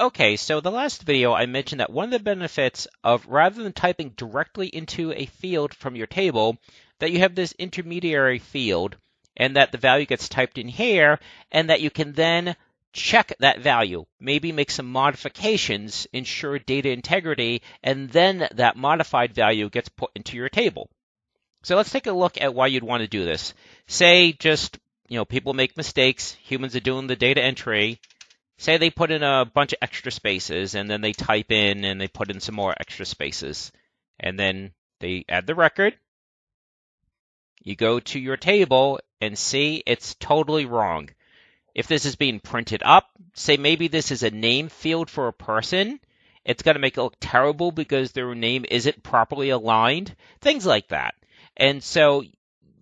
Okay, so the last video I mentioned that one of the benefits of rather than typing directly into a field from your table, that you have this intermediary field and that the value gets typed in here and that you can then check that value, maybe make some modifications, ensure data integrity, and then that modified value gets put into your table. So let's take a look at why you'd want to do this. Say just, you know, people make mistakes, humans are doing the data entry, say they put in a bunch of extra spaces and then they type in and they put in some more extra spaces and then they add the record. You go to your table and see it's totally wrong. If this is being printed up, say maybe this is a name field for a person, it's going to make it look terrible because their name isn't properly aligned, things like that. And so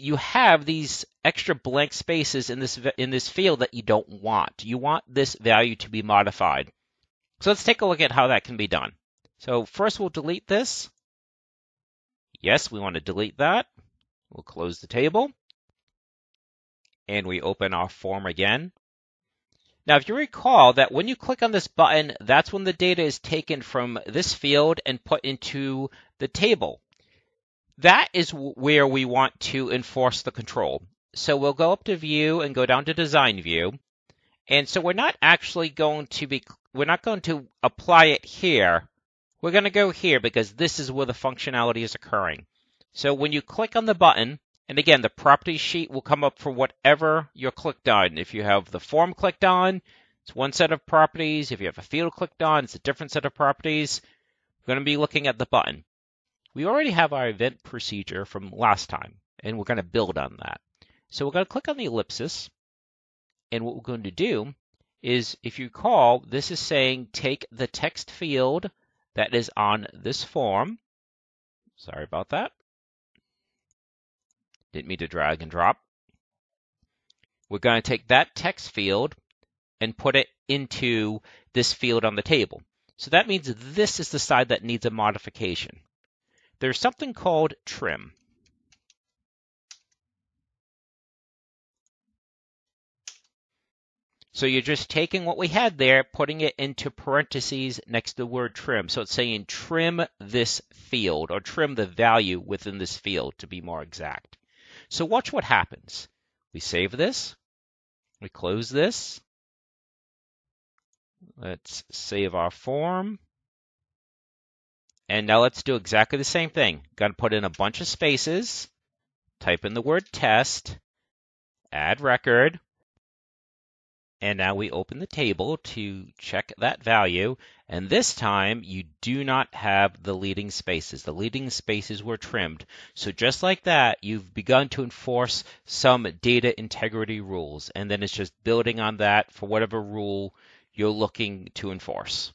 you have these extra blank spaces in this in this field that you don't want. You want this value to be modified. So let's take a look at how that can be done. So first we'll delete this. Yes, we want to delete that. We'll close the table. And we open our form again. Now, if you recall that when you click on this button, that's when the data is taken from this field and put into the table that is where we want to enforce the control. So we'll go up to view and go down to design view. And so we're not actually going to be, we're not going to apply it here. We're going to go here because this is where the functionality is occurring. So when you click on the button, and again, the property sheet will come up for whatever you're clicked on. If you have the form clicked on, it's one set of properties. If you have a field clicked on, it's a different set of properties. We're going to be looking at the button. We already have our event procedure from last time, and we're going to build on that. So we're going to click on the ellipsis, and what we're going to do is, if you recall, this is saying take the text field that is on this form. Sorry about that. Didn't mean to drag and drop. We're going to take that text field and put it into this field on the table. So that means this is the side that needs a modification there's something called trim. So you're just taking what we had there, putting it into parentheses next to the word trim. So it's saying trim this field or trim the value within this field to be more exact. So watch what happens. We save this. We close this. Let's save our form. And now let's do exactly the same thing. Got to put in a bunch of spaces, type in the word test, add record, and now we open the table to check that value. And this time you do not have the leading spaces. The leading spaces were trimmed. So just like that, you've begun to enforce some data integrity rules. And then it's just building on that for whatever rule you're looking to enforce.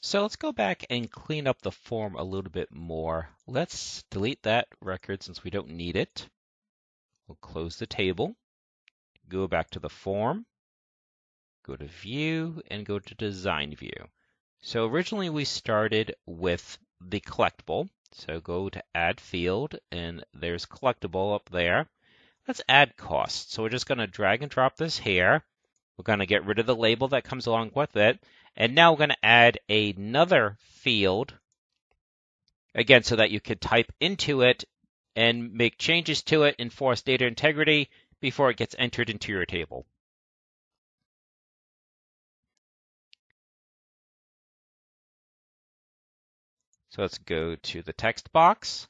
So let's go back and clean up the form a little bit more. Let's delete that record since we don't need it. We'll close the table, go back to the form, go to view, and go to design view. So originally we started with the collectible. So go to add field, and there's collectible up there. Let's add cost. So we're just going to drag and drop this here. We're going to get rid of the label that comes along with it. And now we're going to add another field, again, so that you could type into it and make changes to it, enforce data integrity before it gets entered into your table. So let's go to the text box.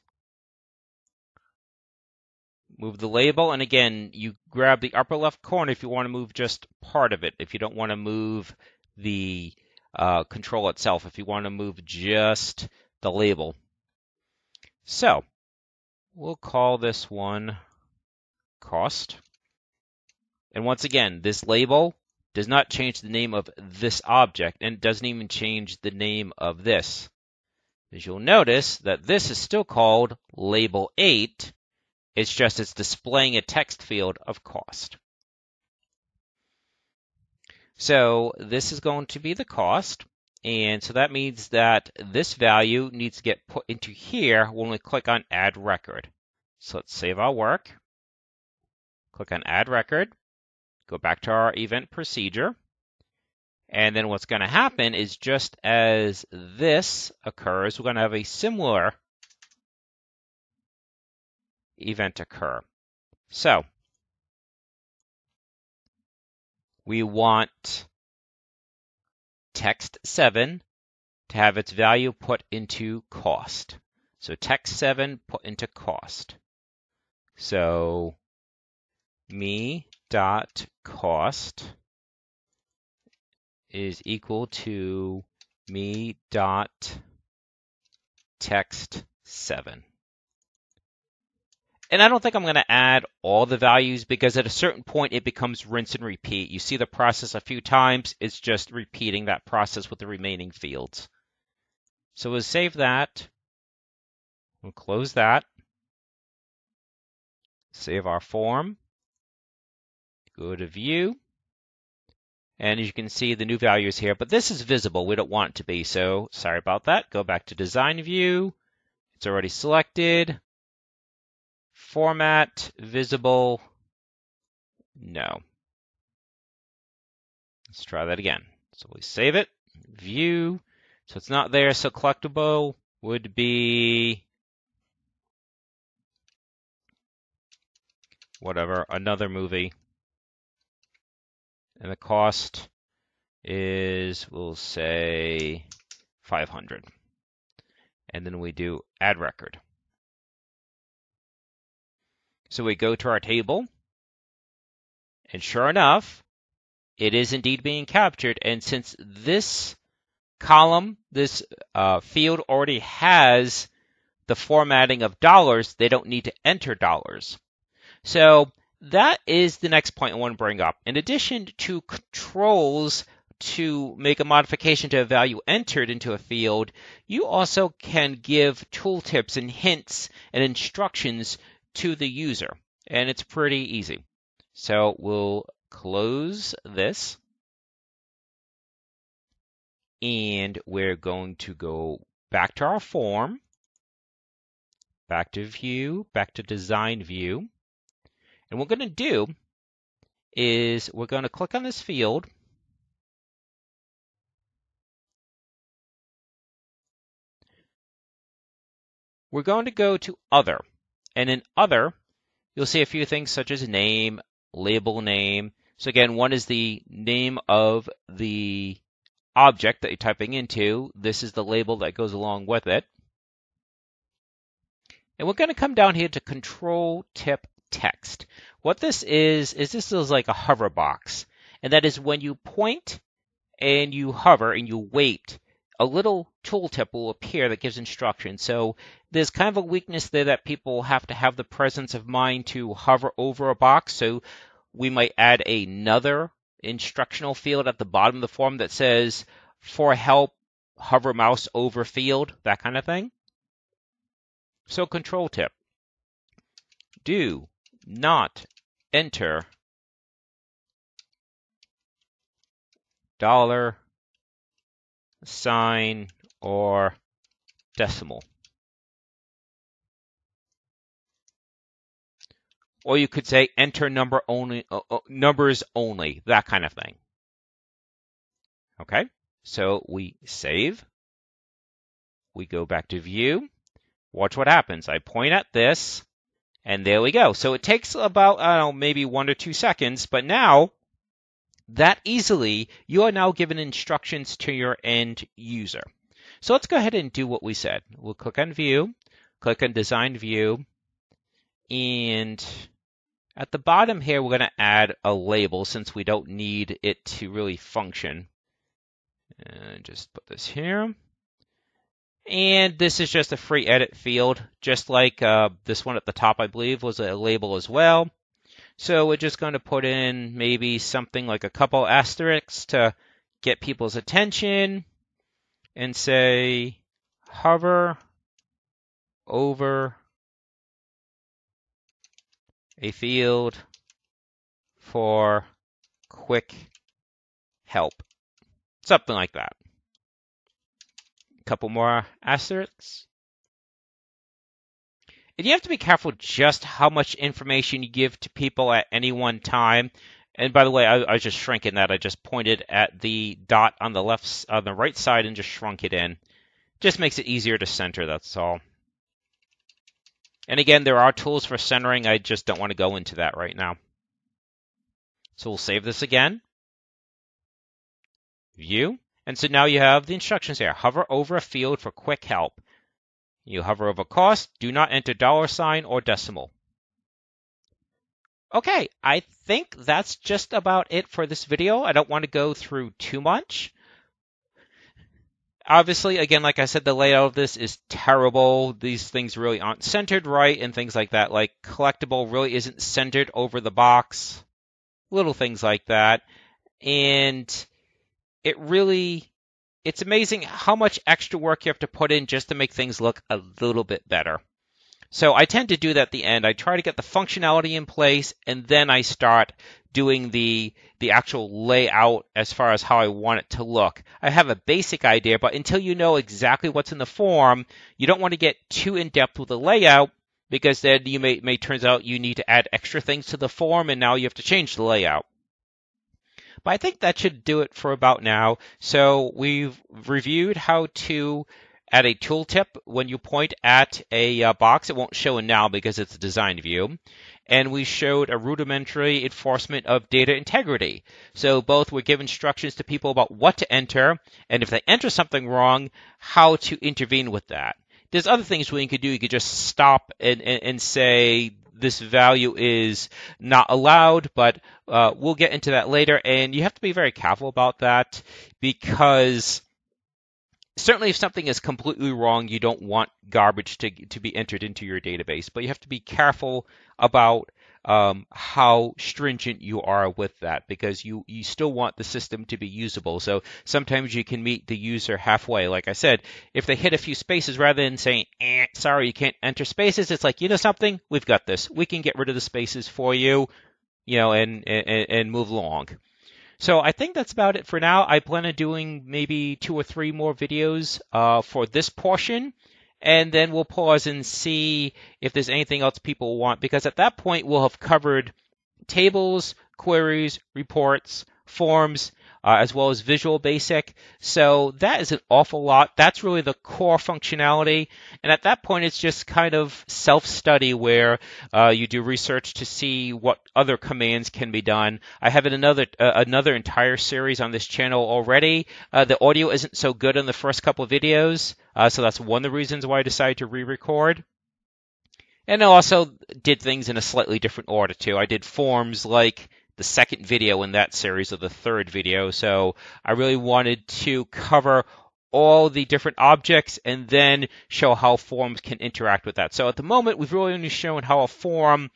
Move the label, and again, you grab the upper left corner if you want to move just part of it. If you don't want to move the uh, control itself if you want to move just the label. So we'll call this one cost. And once again, this label does not change the name of this object and doesn't even change the name of this. As you'll notice that this is still called label 8. It's just it's displaying a text field of cost. So this is going to be the cost. And so that means that this value needs to get put into here when we click on add record. So let's save our work. Click on add record. go back to our event procedure. And then what's going to happen is just as this occurs, we're going to have a similar event occur. So we want text 7 to have its value put into cost. So text 7 put into cost. So me dot cost is equal to me dot text 7. And I don't think I'm going to add all the values because at a certain point it becomes rinse and repeat. You see the process a few times, it's just repeating that process with the remaining fields. So we'll save that. We'll close that. Save our form. Go to view. And as you can see, the new value is here, but this is visible. We don't want it to be, so sorry about that. Go back to design view. It's already selected. Format, visible, no. Let's try that again. So we save it, view. So it's not there, so collectible would be whatever, another movie. And the cost is, we'll say, 500. And then we do add record. So we go to our table, and sure enough, it is indeed being captured. And since this column, this uh, field already has the formatting of dollars, they don't need to enter dollars. So that is the next point I want to bring up. In addition to controls to make a modification to a value entered into a field, you also can give tooltips and hints and instructions to the user. And it's pretty easy. So we'll close this. And we're going to go back to our form, back to view, back to design view. And what we're going to do is we're going to click on this field. We're going to go to Other. And in other, you'll see a few things such as name, label name. So again, one is the name of the object that you're typing into. This is the label that goes along with it. And we're going to come down here to control tip text. What this is, is this is like a hover box. And that is when you point and you hover and you wait, a little tooltip will appear that gives instructions. So there's kind of a weakness there that people have to have the presence of mind to hover over a box. So we might add another instructional field at the bottom of the form that says, for help, hover mouse over field, that kind of thing. So control tip. Do not enter dollar sign or decimal. Or you could say enter number only, uh, uh, numbers only, that kind of thing. Okay, so we save. We go back to view. Watch what happens. I point at this, and there we go. So it takes about, I don't know, maybe one or two seconds, but now that easily, you are now given instructions to your end user. So let's go ahead and do what we said. We'll click on view, click on design view, and at the bottom here, we're going to add a label since we don't need it to really function. And just put this here. And this is just a free edit field, just like uh, this one at the top, I believe, was a label as well. So we're just going to put in maybe something like a couple asterisks to get people's attention and say hover over a field for quick help. Something like that. A couple more asterisks. And you have to be careful just how much information you give to people at any one time. And by the way, I, I was just shrinking that. I just pointed at the dot on the left, on the right side, and just shrunk it in. Just makes it easier to center. That's all. And again, there are tools for centering. I just don't want to go into that right now. So we'll save this again. View. And so now you have the instructions here. Hover over a field for quick help. You hover over cost. Do not enter dollar sign or decimal. Okay, I think that's just about it for this video. I don't want to go through too much. Obviously, again, like I said, the layout of this is terrible. These things really aren't centered right and things like that. Like collectible really isn't centered over the box. Little things like that. And it really, it's amazing how much extra work you have to put in just to make things look a little bit better. So I tend to do that at the end. I try to get the functionality in place and then I start doing the the actual layout as far as how I want it to look. I have a basic idea, but until you know exactly what's in the form, you don't want to get too in depth with the layout because then you may may turns out you need to add extra things to the form and now you have to change the layout. But I think that should do it for about now. So we've reviewed how to add a tooltip when you point at a uh, box. It won't show in now because it's a design view. And we showed a rudimentary enforcement of data integrity. So both would give instructions to people about what to enter, and if they enter something wrong, how to intervene with that. There's other things we could do. You could just stop and, and, and say this value is not allowed, but uh, we'll get into that later. And you have to be very careful about that because certainly if something is completely wrong, you don't want garbage to, to be entered into your database, but you have to be careful about um, how stringent you are with that because you, you still want the system to be usable. So sometimes you can meet the user halfway. Like I said, if they hit a few spaces rather than saying, eh, sorry, you can't enter spaces, it's like, you know something? We've got this. We can get rid of the spaces for you, you know, and, and, and move along. So I think that's about it for now. I plan on doing maybe two or three more videos uh, for this portion and then we'll pause and see if there's anything else people want because at that point we'll have covered tables, queries, reports, forms, uh, as well as Visual Basic. So that is an awful lot. That's really the core functionality. And at that point, it's just kind of self-study where uh, you do research to see what other commands can be done. I have another uh, another entire series on this channel already. Uh, the audio isn't so good in the first couple of videos, uh, so that's one of the reasons why I decided to re-record. And I also did things in a slightly different order too. I did forms like the second video in that series or the third video. So I really wanted to cover all the different objects and then show how forms can interact with that. So at the moment, we've really only shown how a form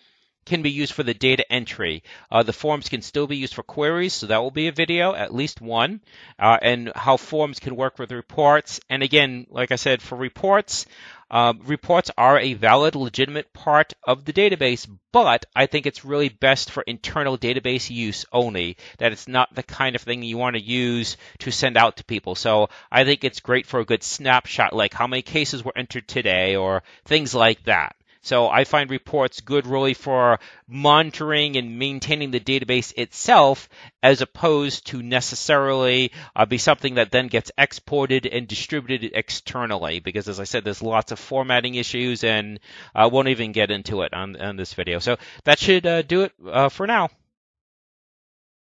can be used for the data entry. Uh, the forms can still be used for queries, so that will be a video, at least one, uh, and how forms can work with reports. And again, like I said, for reports, uh, reports are a valid, legitimate part of the database, but I think it's really best for internal database use only, that it's not the kind of thing you want to use to send out to people. So I think it's great for a good snapshot, like how many cases were entered today, or things like that. So I find reports good really for monitoring and maintaining the database itself as opposed to necessarily uh, be something that then gets exported and distributed externally because as I said, there's lots of formatting issues and I uh, won't even get into it on, on this video. So that should uh, do it uh, for now.